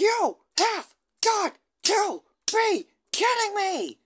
You have got to be kidding me!